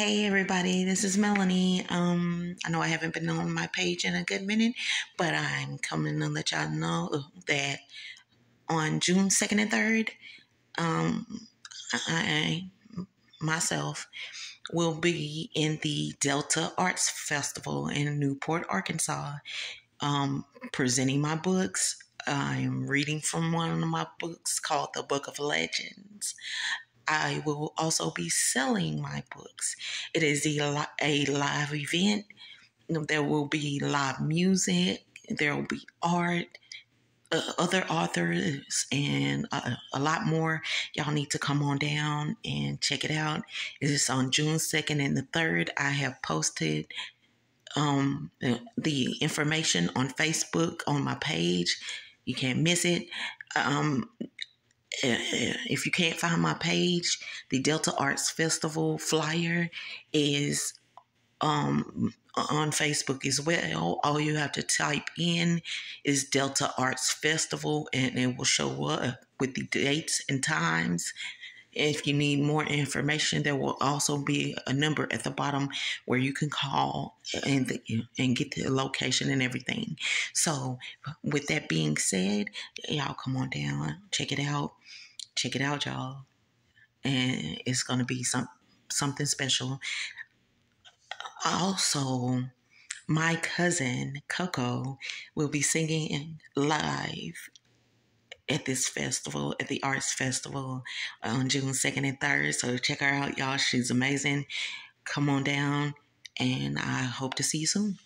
Hey everybody, this is Melanie. Um, I know I haven't been on my page in a good minute, but I'm coming to let y'all know that on June 2nd and 3rd, um, I myself will be in the Delta Arts Festival in Newport, Arkansas, um, presenting my books. I'm reading from one of my books called The Book of Legends. I will also be selling my books. It is a, a live event. There will be live music. There will be art, uh, other authors, and uh, a lot more. Y'all need to come on down and check it out. It is on June 2nd and the 3rd. I have posted um, the information on Facebook on my page. You can't miss it. Um, if you can't find my page, the Delta Arts Festival flyer is um, on Facebook as well. All you have to type in is Delta Arts Festival and it will show up with the dates and times. If you need more information, there will also be a number at the bottom where you can call and the, and get the location and everything. So, with that being said, y'all come on down, check it out check it out, y'all. And it's gonna be some something special. Also, my cousin Coco will be singing live at this festival, at the arts festival on June 2nd and 3rd. So check her out, y'all. She's amazing. Come on down, and I hope to see you soon.